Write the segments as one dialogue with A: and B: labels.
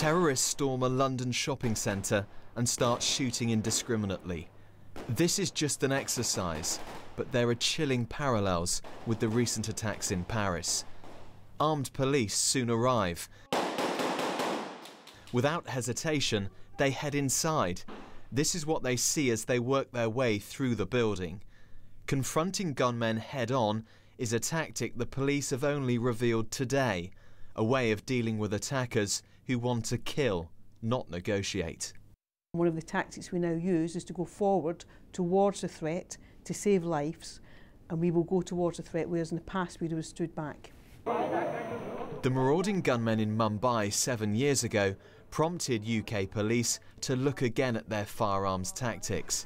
A: Terrorists storm a London shopping centre and start shooting indiscriminately. This is just an exercise, but there are chilling parallels with the recent attacks in Paris. Armed police soon arrive. Without hesitation, they head inside. This is what they see as they work their way through the building. Confronting gunmen head on is a tactic the police have only revealed today, a way of dealing with attackers who want to kill, not negotiate.
B: One of the tactics we now use is to go forward towards the threat to save lives, and we will go towards the threat, whereas in the past we'd have stood back.
A: The marauding gunmen in Mumbai seven years ago prompted UK police to look again at their firearms tactics.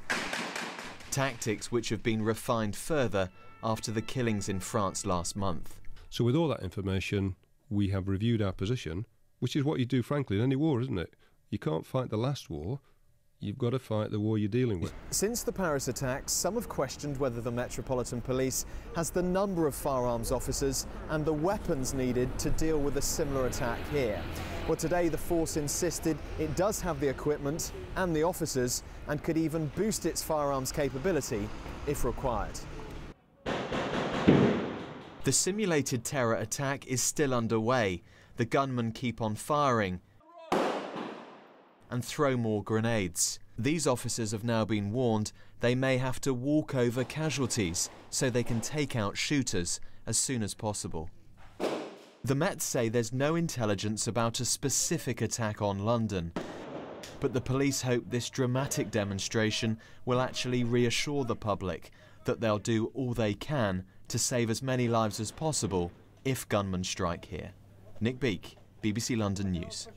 A: Tactics which have been refined further after the killings in France last month.
C: So, with all that information, we have reviewed our position, which is what you do, frankly, in any war, isn't it? You can't fight the last war, you've got to fight the war you're dealing with.
A: Since the Paris attacks, some have questioned whether the Metropolitan Police has the number of firearms officers and the weapons needed to deal with a similar attack here. Well, today the force insisted it does have the equipment and the officers and could even boost its firearms capability if required. The simulated terror attack is still underway. The gunmen keep on firing and throw more grenades. These officers have now been warned they may have to walk over casualties so they can take out shooters as soon as possible. The Met say there's no intelligence about a specific attack on London, but the police hope this dramatic demonstration will actually reassure the public that they'll do all they can to save as many lives as possible if gunmen strike here. Nick Beake, BBC London News.